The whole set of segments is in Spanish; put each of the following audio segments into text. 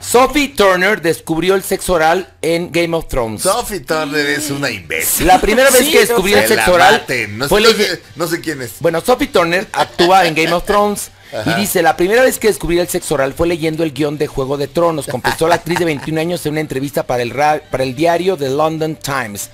Sophie Turner descubrió el sexo oral en Game of Thrones. Sophie Turner es una imbécil. La primera vez Sí, que descubrió el sexo oral. No, fue sé, no sé- no sé quién es. Bueno, Sophie Turner actúa en Game of Thrones y dice, la primera vez que descubrí el sexo oral fue leyendo el guion de Juego de Tronos, confesó la actriz de 21 años en una entrevista para el, ra- para el diario The London Times.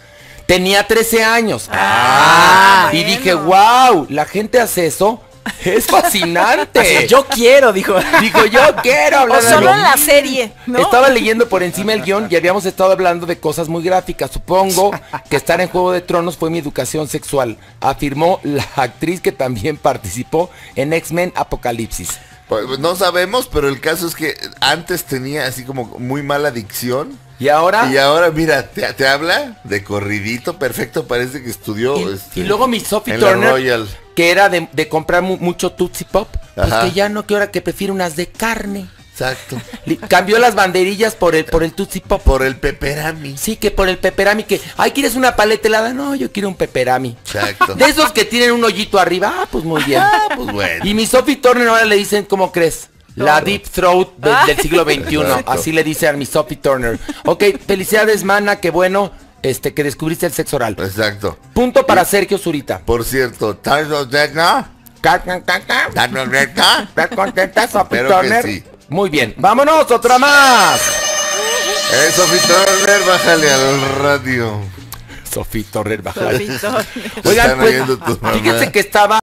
Tenía 13 años. Ah, y bueno. dije, wow, la gente hace eso. Es fascinante. Yo quiero, dijo. digo, yo quiero hablar O de solo algo". en la serie, ¿no? Estaba leyendo por encima el guion y habíamos estado hablando de cosas muy gráficas. Supongo que estar en Juego de Tronos fue mi educación sexual, afirmó la actriz que también participó en X-Men Apocalipsis. Pues, no sabemos, pero el caso es que antes tenía así como muy mala dicción. Y ahora, Y ahora, mira, te, te habla de corridito, perfecto, parece que estudió. y, este, y luego mi Sophie en la Turner, Royal. que era de, de comprar mu- mucho Tootsie Pop, pues Ajá. que ya no, que ahora que prefiere unas de carne. Exacto. Cambió las banderillas por el, por el Tootsie Pop. Por el peperami. Sí, que por el peperami, que, ay, ¿quieres una paleta helada? No, yo quiero un peperami. Exacto. De esos que tienen un hoyito arriba, ah, pues muy bien. Ah, pues bueno. Y mi Sophie Turner ahora le dicen, ¿cómo crees? La Deep Throat de- del siglo XXI. Exacto. Así le dice a mi Sophie Turner. Ok, felicidades, mana, qué bueno este, que descubriste el sexo oral. Exacto. Punto para Sergio Zurita. Por cierto. Tardo Degna. ¿Estás contenta, Sophie Turner? sí. Muy bien, vámonos, otra más. Eh, Sophie Turner, bájale al radio. Turner, baja. Sofito. Oigan, pues, fíjense que estaba